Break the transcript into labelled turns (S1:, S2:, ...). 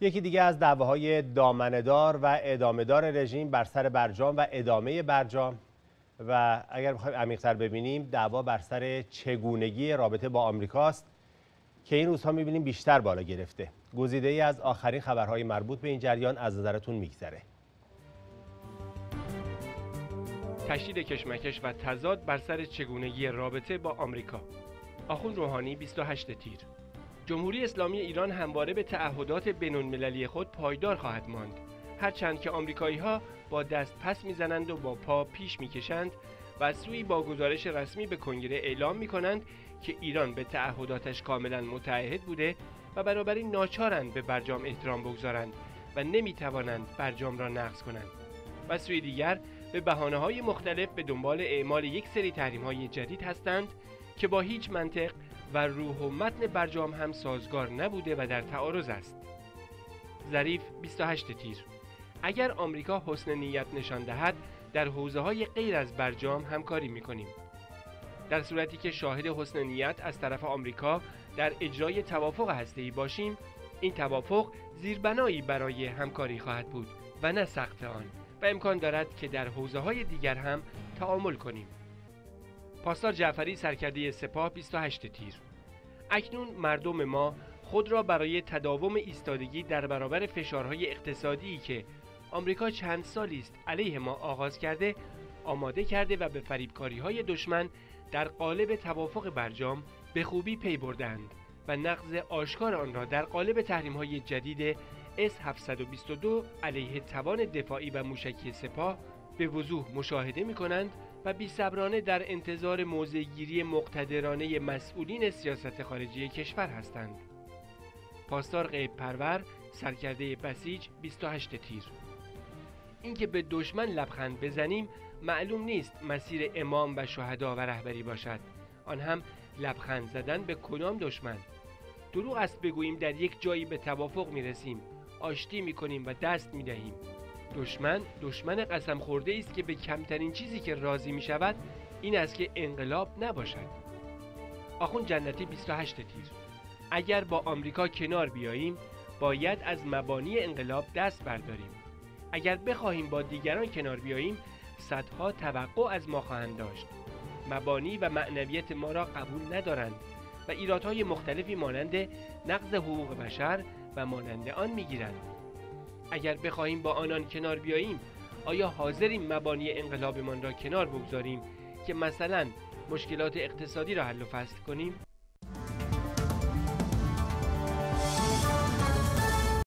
S1: یکی دیگه از دعواهای دامندار و ادامهدار رژیم بر سر برجام و ادامه برجام. و اگر بخوایم عمیق‌تر ببینیم دعوا بر سر چگونگی رابطه با آمریکاست که این روزها می‌بینیم بیشتر بالا گرفته. گزیده ای از آخرین خبرهای مربوط به این جریان از نظرتون میگذره.
S2: تشدید کشمکش و تضاد بر سر چگونگی رابطه با آمریکا. آخوند روحانی 28 تیر. جمهوری اسلامی ایران همواره به تعهدات بین‌المللی خود پایدار خواهد ماند. هرچند که آمریکایی ها با دست پس می‌زنند و با پا پیش می‌کشند و از سوی با گزارش رسمی به کنگره اعلام می کنند که ایران به تعهداتش کاملا متعهد بوده و بنابراین ناچارند به برجام احترام بگذارند و نمی توانند برجام را نقض کنند. و سوی دیگر به بحانه های مختلف به دنبال اعمال یک سری تحریم های جدید هستند که با هیچ منطق و روح و متن برجام هم سازگار نبوده و در تعارض است. ظریف 28 تیر اگر آمریکا حسن نیت نشان دهد در حوزه های غیر از برجام همکاری می کنیم. در صورتی که شاهد حسن نیت از طرف آمریکا در اجرای توافق هسته‌ای باشیم این توافق زیربنایی برای همکاری خواهد بود و نه سقف آن و امکان دارد که در حوزه های دیگر هم تعامل کنیم پاسدار جعفری سرکرده سپاه 28 تیر. اکنون مردم ما خود را برای تداوم ایستادگی در برابر فشارهای اقتصادی که آمریکا چند سالی است علیه ما آغاز کرده آماده کرده و به فریبکاری های دشمن در قالب توافق برجام به خوبی پی بردند و نقض آشکار آن را در قالب تحریم های جدید S-722 علیه توان دفاعی و موشکی سپاه به وضوح مشاهده می کنند و بیصبرانه در انتظار موضعگیری مقتدرانه مسئولین سیاست خارجی کشور هستند. پاسدار غیب پرور سرکرده بسیج 28 تیر. اینکه به دشمن لبخند بزنیم معلوم نیست مسیر امام و شهدا و رهبری باشد. آن هم لبخند زدن به کدام دشمن؟ دروغ است بگوییم در یک جایی به توافق می رسیم آشتی می کنیم و دست می دهیم دشمن دشمن قسم خورده است که به کمترین چیزی که راضی می شود این است که انقلاب نباشد. آخون جنتی 28 تیر. اگر با آمریکا کنار بیاییم باید از مبانی انقلاب دست برداریم. اگر بخواهیم با دیگران کنار بیاییم صدها توقع از ما خواهند داشت. مبانی و معنویت ما را قبول ندارند و ایرادهای مختلفی مانند نقض حقوق بشر و مانند آن می‌گیرند. اگر بخواهیم با آنان کنار بیاییم آیا حاضریم مبانی انقلابمان را کنار بگذاریم که مثلا مشکلات اقتصادی را حل و فصل کنیم؟